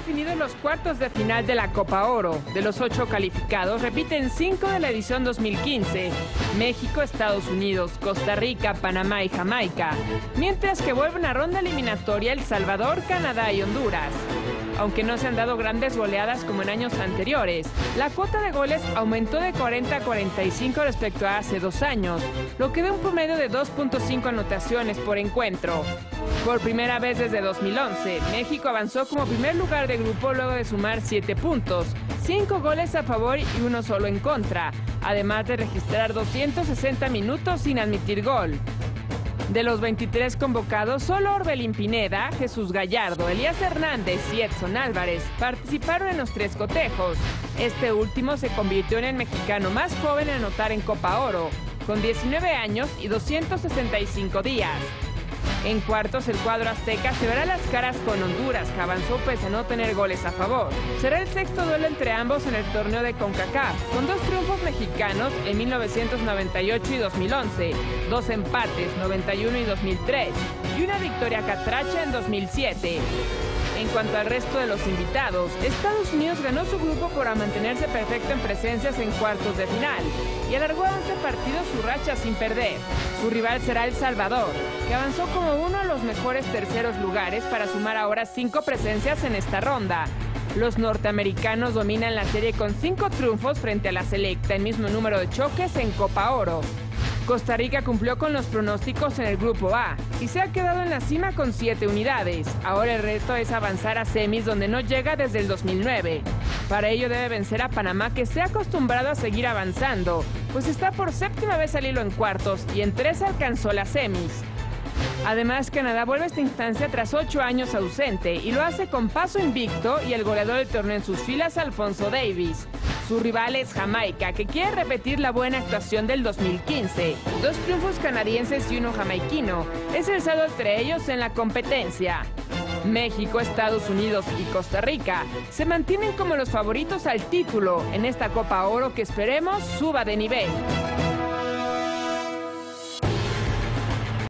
definidos los cuartos de final de la Copa Oro. De los ocho calificados, repiten cinco de la edición 2015. México, Estados Unidos, Costa Rica, Panamá y Jamaica. Mientras que vuelven a ronda eliminatoria El Salvador, Canadá y Honduras. Aunque no se han dado grandes goleadas como en años anteriores, la cuota de goles aumentó de 40 a 45 respecto a hace dos años, lo que da un promedio de 2.5 anotaciones por encuentro. Por primera vez desde 2011, México avanzó como primer lugar de grupo luego de sumar 7 puntos, 5 goles a favor y uno solo en contra, además de registrar 260 minutos sin admitir gol. De los 23 convocados, solo Orbelín Pineda, Jesús Gallardo, Elías Hernández y Edson Álvarez participaron en los tres cotejos. Este último se convirtió en el mexicano más joven en anotar en Copa Oro, con 19 años y 265 días. En cuartos, el cuadro azteca se verá las caras con Honduras, que avanzó pese a no tener goles a favor. Será el sexto duelo entre ambos en el torneo de CONCACAF, con dos triunfos mexicanos en 1998 y 2011, dos empates 91 y 2003 y una victoria catracha en 2007. En cuanto al resto de los invitados, Estados Unidos ganó su grupo por mantenerse perfecto en presencias en cuartos de final y alargó a 11 partidos su racha sin perder. Su rival será El Salvador, que avanzó uno de los mejores terceros lugares para sumar ahora cinco presencias en esta ronda. Los norteamericanos dominan la serie con cinco triunfos frente a la selecta, el mismo número de choques en Copa Oro. Costa Rica cumplió con los pronósticos en el Grupo A y se ha quedado en la cima con siete unidades. Ahora el reto es avanzar a semis donde no llega desde el 2009. Para ello debe vencer a Panamá que se ha acostumbrado a seguir avanzando, pues está por séptima vez al hilo en cuartos y en tres alcanzó las semis. Además, Canadá vuelve a esta instancia tras ocho años ausente y lo hace con paso invicto y el goleador del torneo en sus filas, Alfonso Davis. Su rival es Jamaica, que quiere repetir la buena actuación del 2015. Dos triunfos canadienses y uno jamaiquino. Es el saldo entre ellos en la competencia. México, Estados Unidos y Costa Rica se mantienen como los favoritos al título en esta Copa Oro que esperemos suba de nivel.